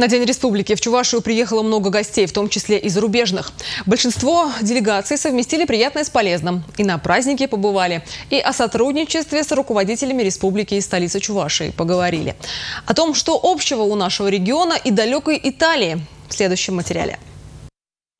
На День республики в Чувашию приехало много гостей, в том числе и зарубежных. Большинство делегаций совместили приятное с полезным. И на празднике побывали. И о сотрудничестве с руководителями республики и столицы Чувашии поговорили. О том, что общего у нашего региона и далекой Италии в следующем материале.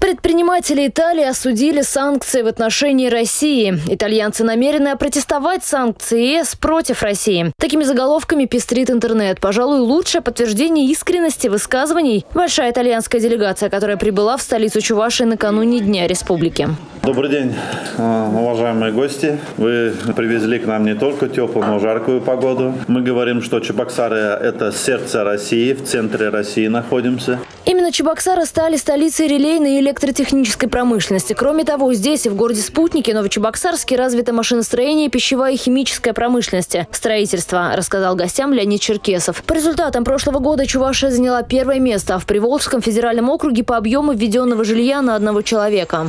Предприниматели Италии осудили санкции в отношении России. Итальянцы намерены опротестовать санкции ЕС против России. Такими заголовками пестрит интернет. Пожалуй, лучшее подтверждение искренности высказываний большая итальянская делегация, которая прибыла в столицу Чувашии накануне Дня Республики. Добрый день, э, уважаемые гости. Вы привезли к нам не только теплую, но и жаркую погоду. Мы говорим, что Чебоксары – это сердце России, в центре России находимся. Именно Чебоксары стали столицей релейной электротехнической промышленности. Кроме того, здесь в городе Спутнике Новочебоксарске развито машиностроение, пищевая и химическая промышленности. Строительство, рассказал гостям Леонид Черкесов. По результатам прошлого года Чувашия заняла первое место, а в Приволжском федеральном округе по объему введенного жилья на одного человека.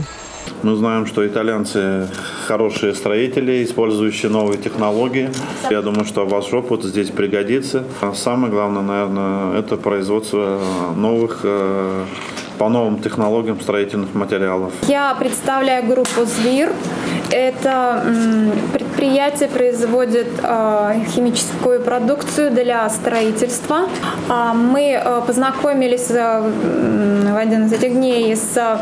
Мы знаем, что итальянцы хорошие строители, использующие новые технологии. Я думаю, что ваш опыт здесь пригодится. А самое главное, наверное, это производство новых э, по новым технологиям строительных материалов. Я представляю группу «Звир». Это предприятие производит э, химическую продукцию для строительства. А мы э, познакомились в один из этих дней с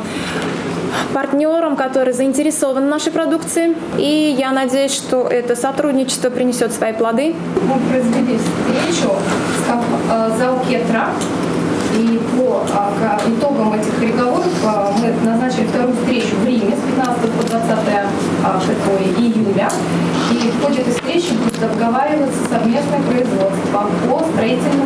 партнером, который заинтересован в нашей продукции. И я надеюсь, что это сотрудничество принесет свои плоды. Мы произвели встречу с Залкетра. И по а, итогам этих переговоров а, мы назначили вторую встречу в Риме с 15 по 20 а, июля. И в ходе этой встречи будет обговариваться совместное производство по строительным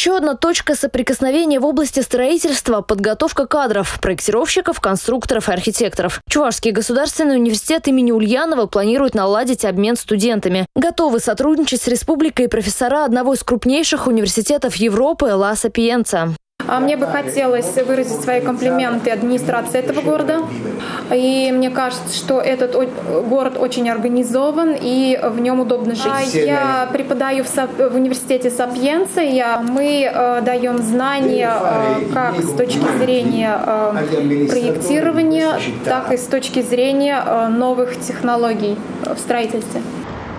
Еще одна точка соприкосновения в области строительства – подготовка кадров, проектировщиков, конструкторов и архитекторов. Чувашский государственный университет имени Ульянова планирует наладить обмен студентами. Готовы сотрудничать с республикой профессора одного из крупнейших университетов Европы – Ла Сапиенца. А мне бы хотелось выразить свои комплименты администрации этого города. И мне кажется, что этот город очень организован и в нем удобно жить. А я преподаю в, университете Сапьенца. Мы э, даем знания э, как с точки зрения э, проектирования, так и с точки зрения новых технологий в строительстве.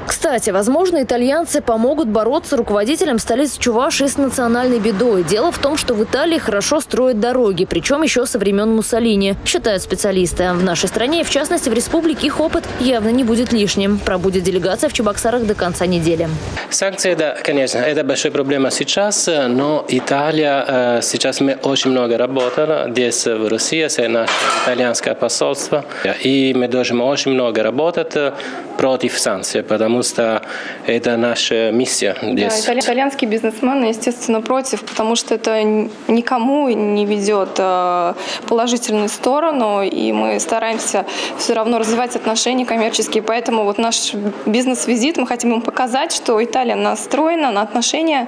Кстати, возможно, итальянцы помогут бороться руководителям столицы Чувашии с национальной бедой. Дело в том, что в Италии хорошо строят дороги, причем еще со времен Муссолини, считают специалисты. В нашей стране, в частности в республике, их опыт явно не будет лишним. Пробудет делегация в Чебоксарах до конца недели. Санкции, да, конечно, это большая проблема сейчас, но Италия, э, сейчас мы очень много работали здесь, в России, с наше итальянское посольство, и мы должны очень много работать против санкций, потому что это наша миссия здесь. Да, итальянские бизнесмены, естественно, против, потому что это никому не ведет э, положительную сторону, и мы стараемся все равно развивать отношения коммерческие, поэтому вот наш бизнес-визит, мы хотим им показать, что Италия настроена на отношения